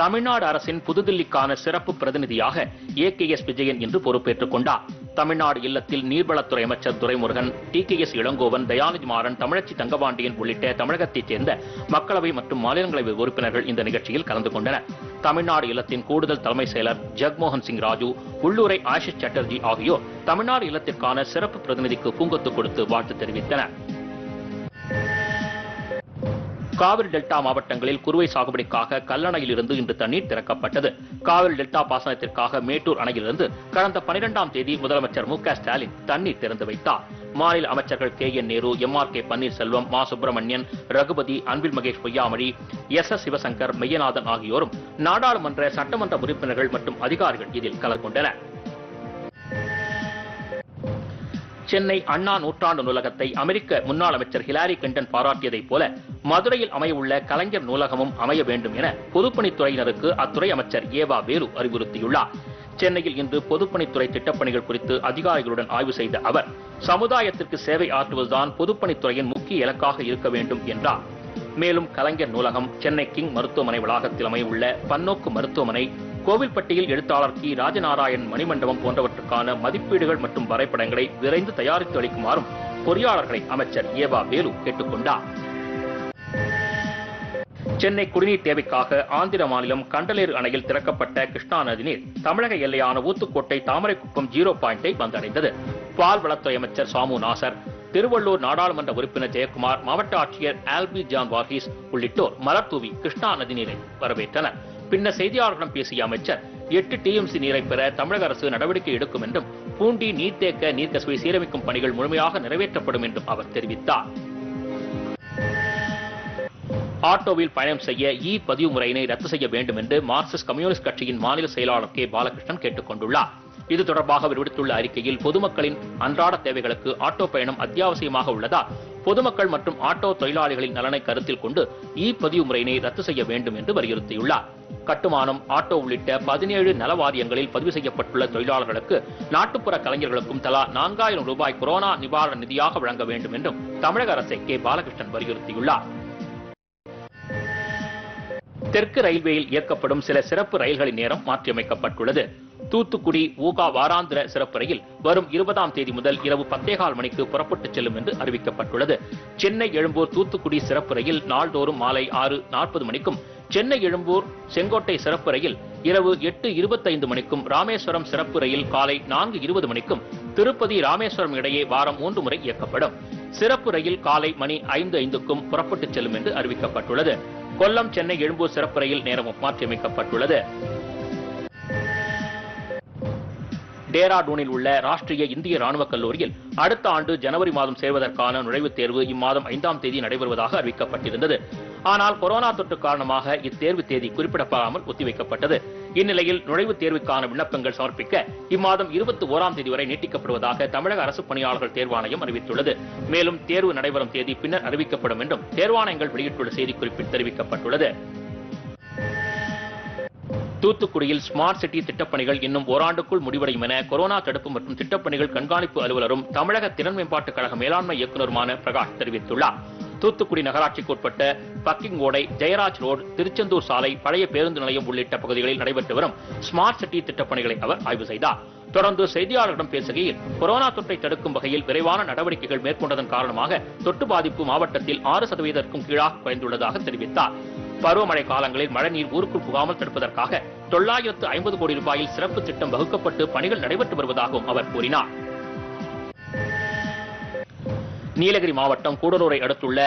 தமிழ்நாடு அரசின் புதுதில்லிக்கான சிறப்பு பிரதிநிதியாக ஏ கே எஸ் விஜயன் இன்று பொறுப்பேற்றுக் கொண்டார். தமிழ்நாடு இல்லத்தில் நீர்வளத்துறை அமைச்சர் Duraimurugan T K S Elangovan Dayanidhi Maran Thamizhachi Thangapandian உள்ளிட்ட தமிழகத்தைச் சேர்ந்த மக்களவை மற்றும் மாநிலங்களவை உறுப்பினர்கள் இந்த நிகழ்ச்சியில் கலந்து கொண்டனர். தமிழ்நாடு இல்லத்தின் கூடுதல் தலைமை செயலர் ஜக்மோகன் சிங் ராஜு உள்ளூரை ஆஷிஷ் சட்டர்ஜி ஆகியோர் தமிழ்நாடு இல்லத்திற்கான சிறப்பு பிரதிநிதிக்கு பூங்கொத்து கொடுத்து வாழ்த்து தெரிவித்தனர். காவிரி டெல்டா மாவட்டங்களில் குறுவை சாகுபடிக்காக கல்லணையிலிருந்து இன்று தண்ணீர் திறக்கப்பட்டது. காவிரி டெல்டா பாசனத்திற்காக மேட்டூர் அணையிலிருந்து கடந்த பனிரெண்டாம் தேதி முதலமைச்சர் மு க ஸ்டாலின் தண்ணீர் திறந்து வைத்தார். மாநில அமைச்சர்கள் K N Nehru M R K Panneerselvam Ma Subramanian Regupathy Anbil Mahesh Poyyamozhi S S Sivasankar Meyyanathan ஆகியோரும் நாடாளுமன்ற சட்டமன்ற உறுப்பினர்கள் மற்றும் அதிகாரிகள் இதில் கலந்து கொண்டனர். சென்னை அண்ணா நூற்றாண்டு நூலகத்தை அமெரிக்க முன்னாள் அமைச்சர் ஹிலாரி கிளின்டன் பாராட்டியதைப் போல மதுரையில் அமையவுள்ள கலைஞர் நூலகமும் அமைய வேண்டும் என பொதுப்பணித்துறையினருக்கு அத்துறை அமைச்சர் ஏவா வேலு அறிவுறுத்தியுள்ளார். சென்னையில் இன்று பொதுப்பணித்துறை திட்டப்பணிகள் குறித்து அதிகாரிகளுடன் ஆய்வு செய்த அவர் சமுதாயத்திற்கு சேவை ஆற்றுவதுதான் பொதுப்பணித்துறையின் முக்கிய இலக்காக இருக்க வேண்டும் என்றார். மேலும் கலைஞர் நூலகம் சென்னை கிங் மருத்துவமனை வளாகத்தில் அமையவுள்ள பன்னோக்கு மருத்துவமனை கோவில்பட்டியில் எழுத்தாளர் கி. ராஜநாராயண் மணிமண்டபம் போன்றவற்றுக்கான மதிப்பீடுகள் மற்றும் வரைபடங்களை விரைந்து தயாரித்து அளிக்குமாறும் பொறியாளர்களை அமைச்சர் ஏவா வேலு கேட்டுக்கொண்டார் சென்னை குடிநீர் தேவைக்காக ஆந்திர மாநிலம் கண்டலேறு அணையில் திறக்கப்பட்ட கிருஷ்ணா நதி நீர் தமிழக எல்லையான ஊத்துக்கோட்டை தாமரைக்குப்பம் ஜீரோ பாயிண்டை வந்தடைந்தது. பால்வளத்துறை அமைச்சர் சாமு நாசர் திருவள்ளூர் நாடாளுமன்ற உறுப்பினர் ஜெயக்குமார் மாவட்ட ஆட்சியர் ஆல்பி ஜான் வாகிஸ் உள்ளிட்டோர் மலர் தூவி கிருஷ்ணா நதி நீரை வரவேற்றனர். பின்னர் செய்தியாளர்களிடம் பேசிய அமைச்சர் எட்டு டிஎம்சி நீரை பெற தமிழக அரசு நடவடிக்கை எடுக்கும் என்றும் பூண்டி நீர்த்தேக்க நீர்க்கசுவை சீரமைக்கும் பணிகள் முழுமையாக நிறைவேற்றப்படும் என்றும் அவர் தெரிவித்தார். ஆட்டோவில் பயணம் செய்ய இ பதிவு முறையினை ரத்து செய்ய வேண்டும் என்று மார்க்சிஸ்ட் கம்யூனிஸ்ட் கட்சியின் மாநில செயலாளர் கே. பாலகிருஷ்ணன் கேட்டுக் கொண்டுள்ளார். இது தொடர்பாக அவர் விடுத்துள்ள அறிக்கையில் பொதுமக்களின் அன்றாட தேவைகளுக்கு ஆட்டோ பயணம் அத்தியாவசியமாக உள்ளதால் பொதுமக்கள் மற்றும் ஆட்டோ தொழிலாளிகளின் நலனை கருத்தில் கொண்டு இ பதிவு முறையினை ரத்து செய்ய வேண்டும் என்று வலியுறுத்தியுள்ளார். கட்டுமானம் ஆட்டோ உள்ளிட்ட பதினேழு நலவாரியங்களில் பதிவு செய்யப்பட்டுள்ள தொழிலாளர்களுக்கு நாட்டுப்புற கலைஞர்களுக்கும் தலா நான்காயிரம் ரூபாய் கொரோனா நிவாரண நிதியாக வழங்க வேண்டும் என்றும் தமிழக அரசை கே. பாலகிருஷ்ணன் வலியுறுத்தியுள்ளார். தெற்கு ரயில்வேயில் இயக்கப்படும் சில சிறப்பு ரயில்களின் நேரம் மாற்றியமைக்கப்பட்டுள்ளது. தூத்துக்குடி ஊகா வாராந்திர சிறப்பு ரயில் வரும் இருபதாம் தேதி முதல் இரவு பத்தேகால் மணிக்கு புறப்பட்டுச் செல்லும் என்று அறிவிக்கப்பட்டுள்ளது. சென்னை எழும்பூர் தூத்துக்குடி சிறப்பு ரயில் நாள்தோறும் மாலை ஆறு நாற்பது மணிக்கும் சென்னை எழும்பூர் செங்கோட்டை சிறப்பு ரயில் இரவு எட்டு இருபத்தைந்து மணிக்கும் ராமேஸ்வரம் சிறப்பு ரயில் காலை நான்கு இருபது மணிக்கும் திருப்பதி ராமேஸ்வரம் இடையே வாரம் மூன்று முறை இயக்கப்படும். சிறப்பு ரயில் காலை மணி ஐந்து ஐந்துக்கும் புறப்பட்டுச் செல்லும் என்று அறிவிக்கப்பட்டுள்ளது. கொல்லம் சென்னை எழும்பூர் சிறப்பு ரயில் நேரமும் மாற்றியமைக்கப்பட்டுள்ளது. டேராடூனில் உள்ள ராஷ்டிரிய இந்திய ராணுவ கல்லூரியில் அடுத்த ஆண்டு ஜனவரி மாதம் சேர்வதற்கான நுழைவுத் தேர்வு இம்மாதம் ஐந்தாம் தேதி நடைபெறுவதாக அறிவிக்கப்பட்டிருந்தது. ஆனால் கொரோனா தொற்று காரணமாக இத்தேர்வு தேதி குறிப்பிடப்படாமல் ஒத்திவைக்கப்பட்டது. இந்நிலையில் நுழைவுத் தேர்வுக்கான விண்ணப்பங்கள் சமர்ப்பிக்க இம்மாதம் இருபத்தி ஓராம் தேதி வரை நீட்டிக்கப்படுவதாக தமிழக அரசு பணியாளர்கள் தேர்வாணையம் அறிவித்துள்ளது. மேலும் தேர்வு நடைபெறும் தேதி பின்னர் அறிவிக்கப்படும் என்றும் தேர்வாணையங்கள் வெளியிட்டுள்ள செய்திக்குறிப்பில் தெரிவிக்கப்பட்டுள்ளது. தூத்துக்குடியில் ஸ்மார்ட் சிட்டி திட்டப்பணிகள் இன்னும் ஓராண்டுக்குள் முடிவடையும் என கொரோனா தடுப்பு மற்றும் திட்டப்பணிகள் கண்காணிப்பு அலுவலரும் தமிழக திறன் மேம்பாட்டுக் கழக மேலாண்மை இயக்குநருமான பிரகாஷ் தெரிவித்துள்ளார். தூத்துக்குடி நகராட்சிக்கு உட்பட்ட பக்கிங் ஓடை ஜெயராஜ் ரோடு திருச்செந்தூர் சாலை பழைய பேருந்து நிலையம் உள்ளிட்ட பகுதிகளில் நடைபெற்று வரும் ஸ்மார்ட் சிட்டி திட்டப்பணிகளை அவர் ஆய்வு செய்தார். தொடர்ந்து செய்தியாளர்களிடம் பேசுகையில் கொரோனா தொற்றை தடுக்கும் வகையில் விரைவான நடவடிக்கைகள் மேற்கொண்டதன் காரணமாக தொற்று பாதிப்பு மாவட்டத்தில் ஆறு சதவீதத்திற்கும் கீழாக குறைந்துள்ளதாக தெரிவித்தார். பருவமழை காலங்களில் மழை நீர் ஊருக்குள் புகாமல் தடுப்பதற்காக தொள்ளாயிரத்து ஐம்பது கோடி ரூபாயில் சிறப்பு திட்டம் வகுக்கப்பட்டு பணிகள் நடைபெற்று வருவதாகவும் அவர் கூறினார். நீலகிரி மாவட்டம் கூடலூரை அடுத்துள்ள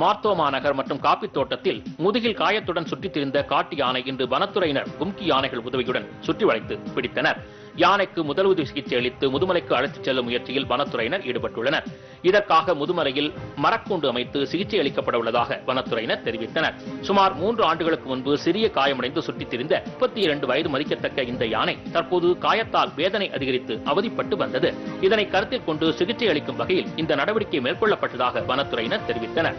மார்த்தோமா நகர் மற்றும் காப்பி தோட்டத்தில் முதுகில் காயத்துடன் சுற்றித் திரிந்த காட்டு யானை இன்று வனத்துறையினர் கும்கி யானைகள் உதவியுடன் சுற்றி வளைத்து பிடித்தனர். யானைக்கு முதலுதவி சிகிச்சை அளித்து முதுமலைக்கு அழைத்துச் செல்லும் முயற்சியில் வனத்துறையினர் ஈடுபட்டுள்ளனர். இதற்காக முதுமலையில் மரக்கூண்டு அமைத்து சிகிச்சை அளிக்கப்பட உள்ளதாக வனத்துறையினர் தெரிவித்தனர். சுமார் மூன்று ஆண்டுகளுக்கு முன்பு சிறிய காயமடைந்து சுற்றித் திரிந்த முப்பத்தி இரண்டு வயது மதிக்கத்தக்க இந்த யானை தற்போது காயத்தால் வேதனை அதிகரித்து அவதிப்பட்டு வந்தது. இதனை கருத்தில் கொண்டு சிகிச்சை அளிக்கும் வகையில் இந்த நடவடிக்கை மேற்கொள்ளப்பட்டதாக வனத்துறையினர் தெரிவித்தனர்.